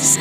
us.